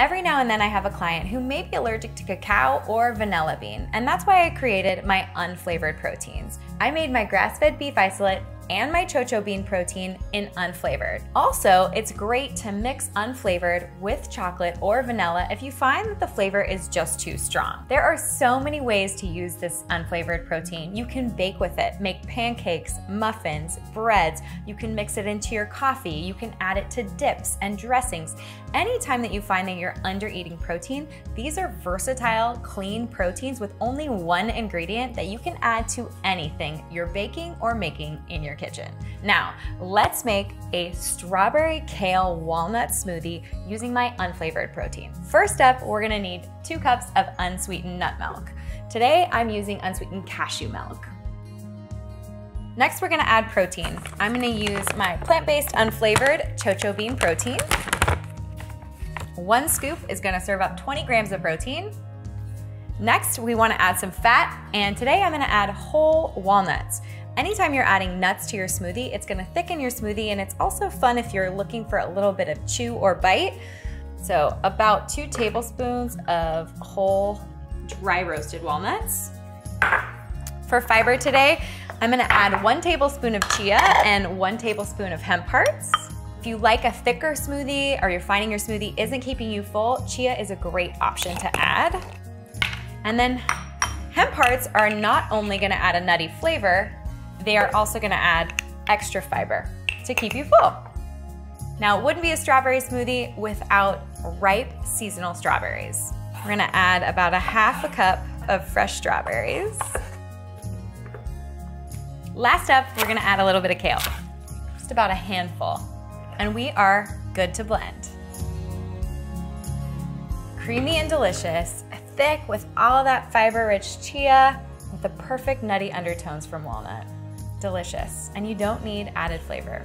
Every now and then I have a client who may be allergic to cacao or vanilla bean, and that's why I created my unflavored proteins. I made my grass-fed beef isolate and my chocho bean protein in unflavored. Also, it's great to mix unflavored with chocolate or vanilla if you find that the flavor is just too strong. There are so many ways to use this unflavored protein. You can bake with it, make pancakes, muffins, breads. You can mix it into your coffee. You can add it to dips and dressings. Anytime that you find that you're under eating protein, these are versatile, clean proteins with only one ingredient that you can add to anything you're baking or making in your kitchen. Now, let's make a strawberry kale walnut smoothie using my unflavored protein. First up, we're gonna need two cups of unsweetened nut milk. Today, I'm using unsweetened cashew milk. Next, we're gonna add protein. I'm gonna use my plant-based unflavored chocho bean protein. One scoop is gonna serve up 20 grams of protein. Next, we wanna add some fat, and today I'm gonna add whole walnuts. Anytime you're adding nuts to your smoothie, it's gonna thicken your smoothie and it's also fun if you're looking for a little bit of chew or bite. So about two tablespoons of whole dry roasted walnuts. For fiber today, I'm gonna add one tablespoon of chia and one tablespoon of hemp hearts. If you like a thicker smoothie or you're finding your smoothie isn't keeping you full, chia is a great option to add. And then hemp hearts are not only gonna add a nutty flavor, they are also gonna add extra fiber to keep you full. Now, it wouldn't be a strawberry smoothie without ripe seasonal strawberries. We're gonna add about a half a cup of fresh strawberries. Last up, we're gonna add a little bit of kale, just about a handful. And we are good to blend. Creamy and delicious, thick with all that fiber-rich chia, with the perfect nutty undertones from walnut delicious, and you don't need added flavor.